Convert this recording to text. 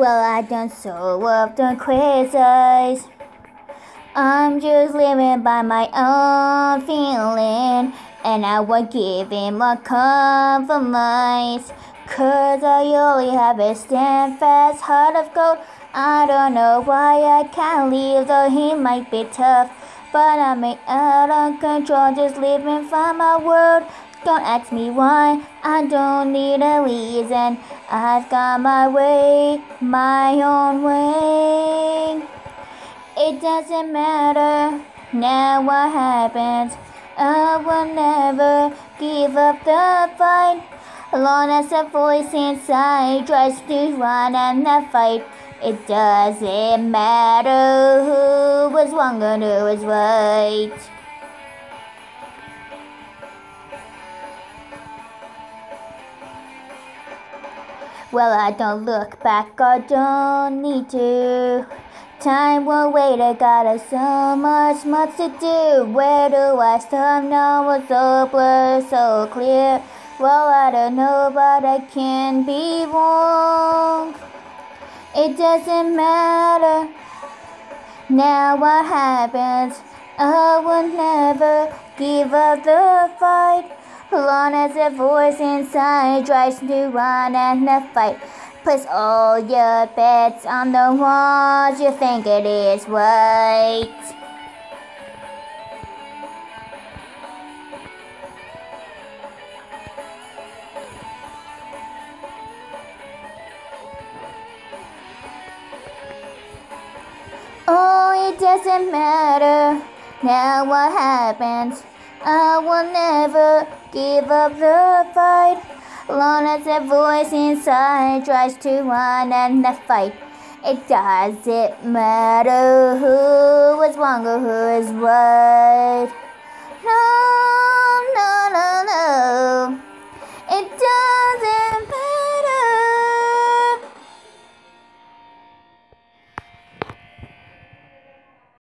Well, I don't so often criticize. I'm just living by my own feeling, and I won't give him a compromise. Cause I only have a steadfast heart of gold. I don't know why I can't leave, though he might be tough. But I'm out of control, just living for my world. Don't ask me why, I don't need a reason. I've got my way, my own way. It doesn't matter now what happens. I will never give up the fight. Long as a voice inside tries to run and the fight. It doesn't matter who was wrong or who was right. Well, I don't look back, I don't need to. Time will wait, I got so much, much to do. Where do I start now? It's so blurred, so clear. Well, I don't know, but I can't be wrong. It doesn't matter now what happens. I will never give up the fight. Long as a voice inside tries to run and the fight. Place all your bets on the ones you think it is right. Oh, it doesn't matter now what happens. I will never give up the fight. Long as a voice inside tries to run and the fight. It doesn't matter who is wrong or who is right.